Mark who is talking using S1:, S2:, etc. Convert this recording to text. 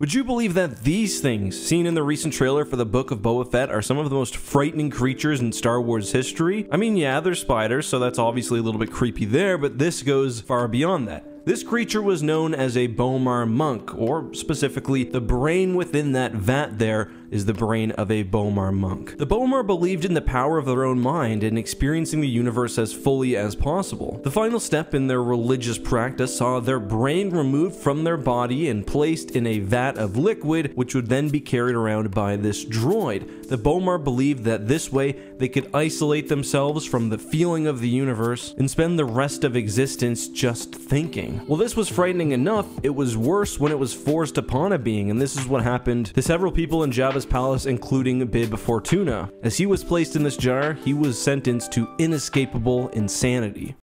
S1: Would you believe that these things, seen in the recent trailer for the Book of Boba Fett, are some of the most frightening creatures in Star Wars history? I mean, yeah, they're spiders, so that's obviously a little bit creepy there, but this goes far beyond that. This creature was known as a B'omarr monk, or specifically, the brain within that vat there is the brain of a B'omarr monk. The B'omarr believed in the power of their own mind and experiencing the universe as fully as possible. The final step in their religious practice saw their brain removed from their body and placed in a vat of liquid, which would then be carried around by this droid. The B'omarr believed that this way they could isolate themselves from the feeling of the universe and spend the rest of existence just thinking. Well, this was frightening enough, it was worse when it was forced upon a being, and this is what happened to several people in Jabba's palace, including Bib Fortuna. As he was placed in this jar, he was sentenced to inescapable insanity.